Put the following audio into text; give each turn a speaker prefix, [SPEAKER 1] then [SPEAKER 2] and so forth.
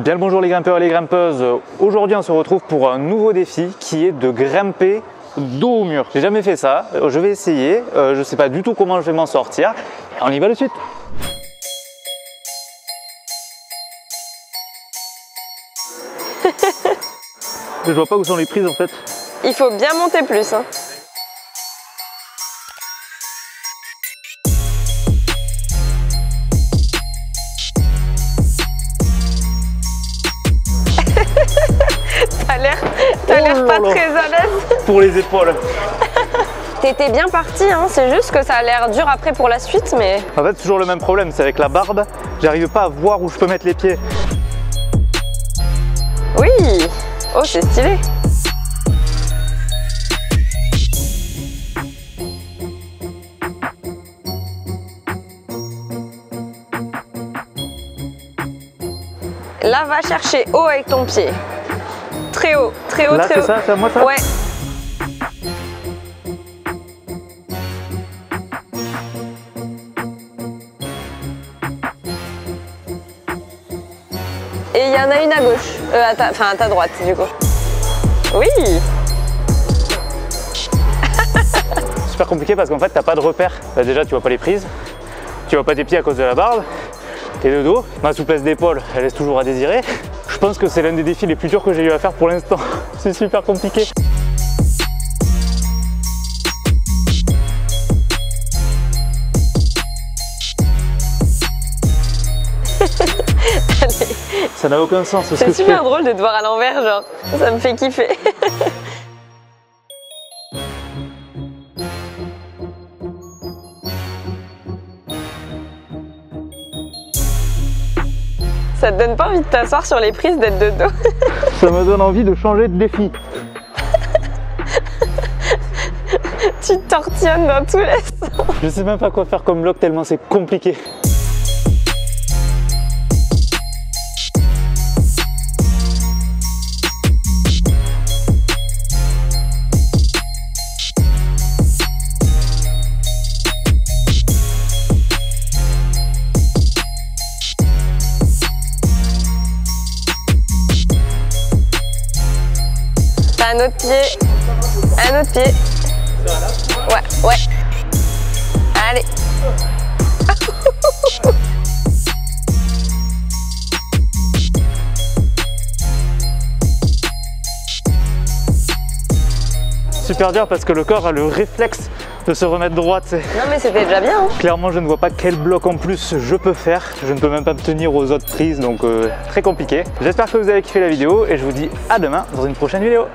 [SPEAKER 1] Bien le bonjour les grimpeurs et les grimpeuses. Aujourd'hui on se retrouve pour un nouveau défi qui est de grimper dos au mur. J'ai jamais fait ça, Euh, je vais essayer, Euh, je sais pas du tout comment je vais m'en sortir. On y va de suite. je vois pas où sont les prises en fait.
[SPEAKER 2] Il faut bien monter plus. Hein. L'air, t'as
[SPEAKER 1] Oh
[SPEAKER 2] l'air
[SPEAKER 1] là
[SPEAKER 2] pas
[SPEAKER 1] là.
[SPEAKER 2] très à l'aise.
[SPEAKER 1] Pour les épaules.
[SPEAKER 2] T'étais bien parti, hein. c'est juste que ça a l'air dur après pour la suite, mais
[SPEAKER 1] En fait toujours le même problème, c'est avec la barbe, j'arrive pas à voir où je peux mettre les pieds.
[SPEAKER 2] oui. Oh, c'est stylé. Là, va chercher haut avec ton pied. Très haut, très haut,
[SPEAKER 1] Là
[SPEAKER 2] très
[SPEAKER 1] c'est
[SPEAKER 2] haut.
[SPEAKER 1] ça, c'est à moi ça
[SPEAKER 2] Ouais. Et il y en a une à gauche, Euh, à ta- enfin à ta droite du coup. Oui,
[SPEAKER 1] super compliqué parce qu'en fait t'as pas de repère. Déjà tu vois pas les prises, tu vois pas tes pieds à cause de la barbe, tes deux dos, ma souplesse d'épaule elle laisse toujours à désirer. Je pense que c'est l'un des défis les plus durs que j'ai eu à faire pour l'instant. C'est super compliqué.
[SPEAKER 2] Allez.
[SPEAKER 1] Ça n'a aucun sens
[SPEAKER 2] c'est super drôle de te voir à l'envers, genre, ça me fait kiffer. Ça te donne pas envie de t'asseoir sur les prises d'être de dos
[SPEAKER 1] Ça me donne envie de changer de défi.
[SPEAKER 2] Tu tortillonnes dans tous les sens.
[SPEAKER 1] Je sais même pas quoi faire comme bloc tellement c'est compliqué.
[SPEAKER 2] Un autre pied. Un autre pied. Ouais, ouais. Allez.
[SPEAKER 1] Super dur parce que le corps a le réflexe de se remettre droit. tu sais.
[SPEAKER 2] Non mais c'était déjà bien. hein.
[SPEAKER 1] Clairement, je ne vois pas quel bloc en plus je peux faire. Je ne peux même pas me tenir aux autres prises, donc euh, très compliqué. J'espère que vous avez kiffé la vidéo et je vous dis à demain dans une prochaine vidéo.